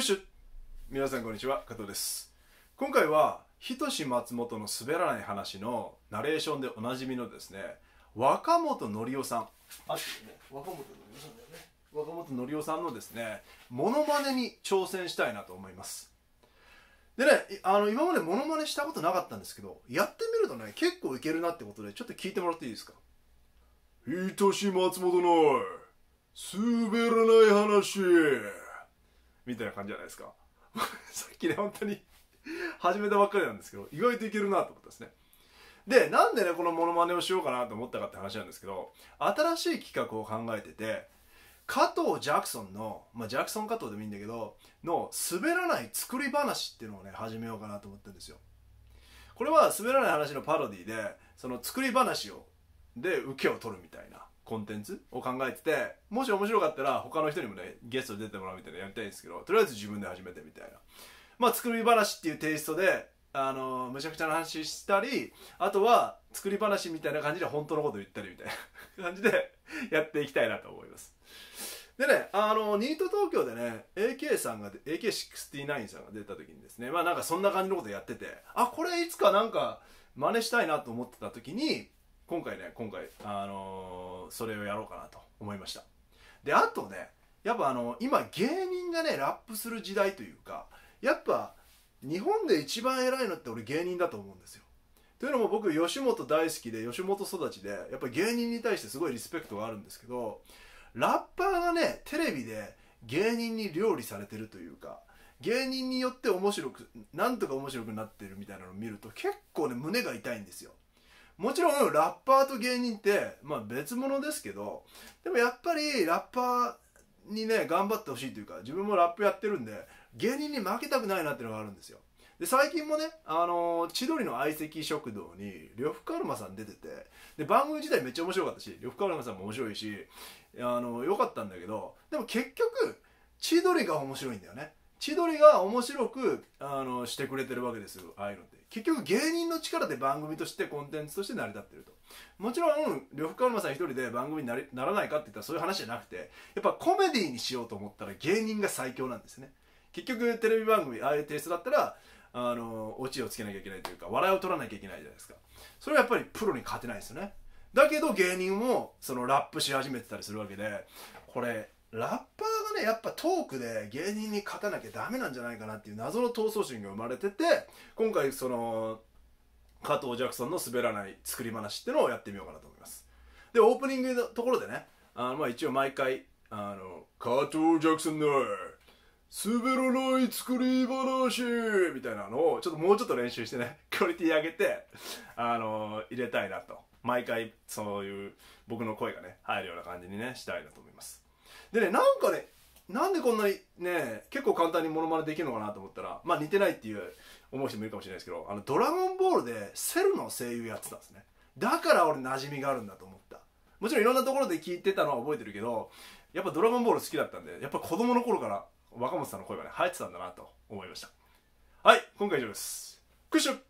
プッシュ。皆さんこんにちは。加藤です。今回はひとし松本の滑らない話のナレーションでおなじみのですね若本のりおさん。あってね。若本のりおさんだよね。若本のりおさんのですねモノマネに挑戦したいなと思います。でねあの今までモノマネしたことなかったんですけどやってみるとね結構いけるなってことでちょっと聞いてもらっていいですか？ひとし松本の滑らない話みたいな感じじゃないですか。さっきね本当に始めたばっかりなんですけど意外といけるなと思ったんですね。でなんでねこのモノマネをしようかなと思ったかって話なんですけど新しい企画を考えてて加藤ジャクソンの、まあ、ジャクソン加藤でもいいんだけどの滑らない作り話っていうのをね始めようかなと思ったんですよ。これは滑らない話のパロディでその作り話をで受けを取るみたいなコンテンツを考えててもし面白かったら他の人にもねゲスト出てもらうみたいなやりたいんですけどとりあえず自分で始めてみたいな。まあ作り話っていうテイストであのむちゃくちゃな話したりあとは作り話みたいな感じで本当のこと言ったりみたいな 感じでやっていきたいなと思います。でねあのニート東京でね AK さんが AK69 さんが出た時にですねまあなんかそんな感じのことやっててあこれいつかなんか真似したいなと思ってた時に今回ね今回あのー、それをやろうかなと思いました。であとねやっぱあの今芸人がねラップする時代というかやっぱ日本で一番偉いのって俺芸人だと思うんですよ。というのも僕吉本大好きで吉本育ちでやっぱ芸人に対してすごいリスペクトがあるんですけどラッパーがねテレビで芸人に料理されてるというか芸人によって面白くなんとか面白くなってるみたいなのを見ると結構ね胸が痛いんですよ。もちろんラッパーと芸人ってまあ別物ですけどでもやっぱりラッパーにね頑張ってほしいというか自分もラップやってるんで芸人に負けたくないなっていうのがあるんですよ。で最近もね、あのー、千鳥の相席食堂に呂布カルマさん出ててで番組自体めっちゃ面白かったし呂布カルマさんも面白いしあの良かったんだけどでも結局千鳥が面白いんだよね。千鳥が面白くあのしてくれてるわけですよああいうのって。結局芸人の力で番組としてコンテンツとして成り立ってると。もちろん呂布カルマさん一人で番組になならないかって言ったらそういう話じゃなくてやっぱコメディにしようと思ったら芸人が最強なんですね。結局テレビ番組ああいうテイストだったらあのオチをつけなきゃいけないというか笑いを取らなきゃいけないじゃないですか。それはやっぱりプロに勝てないですよね。だけど芸人もそのラップし始めてたりするわけでこれラッパーがねやっぱトークで芸人に勝たなきゃダメなんじゃないかなっていう謎の闘争心が生まれてて今回その加藤ジャクソンの滑らない作り話ってのをやってみようかなと思います。でオープニングのところでねあまあ一応毎回あの加藤ジャクソンの滑らない作り話みたいなのをちょっともうちょっと練習してね クオリティ上げてあの入れたいなと。毎回そういう僕の声がね入るような感じにねしたいなと思います。でねなんかねなんでこんなにね結構簡単にモノマネできるのかなと思ったらまあ似てないっていう思う人もいるかもしれないですけどあのドラゴンボールでセルの声優やってたんですね。だから俺馴染みがあるんだと思った。もちろんいろんなところで聞いてたのは覚えてるけどやっぱドラゴンボール好きだったんでやっぱ子供の頃から若本さんの声がね入ってたんだなと思いました。はい今回以上です。クッション。